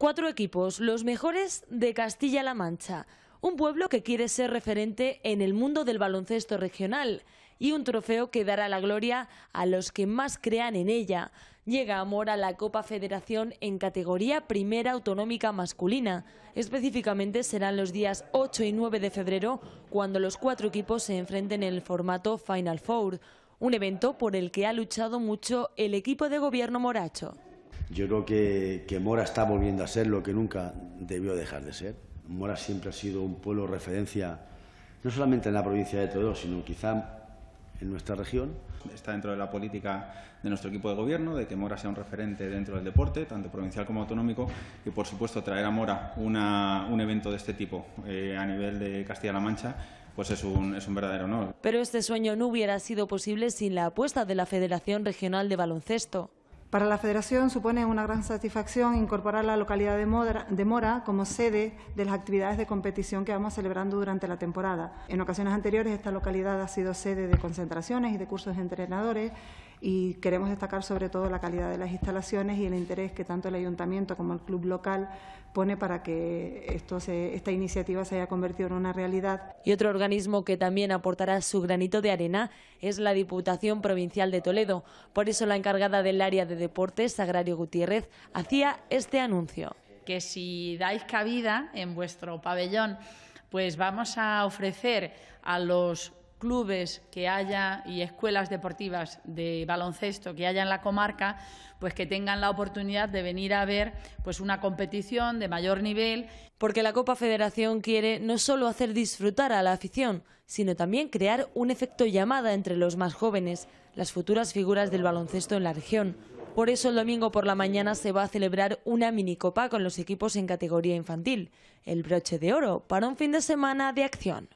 Cuatro equipos, los mejores de Castilla-La Mancha. Un pueblo que quiere ser referente en el mundo del baloncesto regional y un trofeo que dará la gloria a los que más crean en ella. Llega a la Copa Federación en categoría Primera Autonómica Masculina. Específicamente serán los días 8 y 9 de febrero cuando los cuatro equipos se enfrenten en el formato Final Four, un evento por el que ha luchado mucho el equipo de gobierno moracho. Yo creo que, que Mora está volviendo a ser lo que nunca debió dejar de ser. Mora siempre ha sido un pueblo referencia, no solamente en la provincia de Toledo, sino quizá en nuestra región. Está dentro de la política de nuestro equipo de gobierno, de que Mora sea un referente dentro del deporte, tanto provincial como autonómico, y por supuesto traer a Mora un evento de este tipo eh, a nivel de Castilla-La Mancha pues es un, es un verdadero honor. Pero este sueño no hubiera sido posible sin la apuesta de la Federación Regional de Baloncesto. Para la Federación supone una gran satisfacción incorporar la localidad de Mora, como sede de las actividades de competición que vamos celebrando durante la temporada. En ocasiones anteriores esta localidad ha sido sede de concentraciones y de cursos de entrenadores y queremos destacar sobre todo la calidad de las instalaciones y el interés que tanto el ayuntamiento como el club local pone para que esto esta iniciativa se haya convertido en una realidad. Y otro organismo que también aportará su granito de arena es la Diputación Provincial de Toledo. Por eso la encargada del área de deportes, Sagrario Gutiérrez, hacía este anuncio. Que si dais cabida en vuestro pabellón, pues vamos a ofrecer a los clubes que haya y escuelas deportivas de baloncesto que haya en la comarca, pues que tengan la oportunidad de venir a ver pues una competición de mayor nivel. Porque la Copa Federación quiere no solo hacer disfrutar a la afición, sino también crear un efecto llamada entre los más jóvenes, las futuras figuras del baloncesto en la región. Por eso el domingo por la mañana se va a celebrar una minicopa con los equipos en categoría infantil, el broche de oro, para un fin de semana de acción.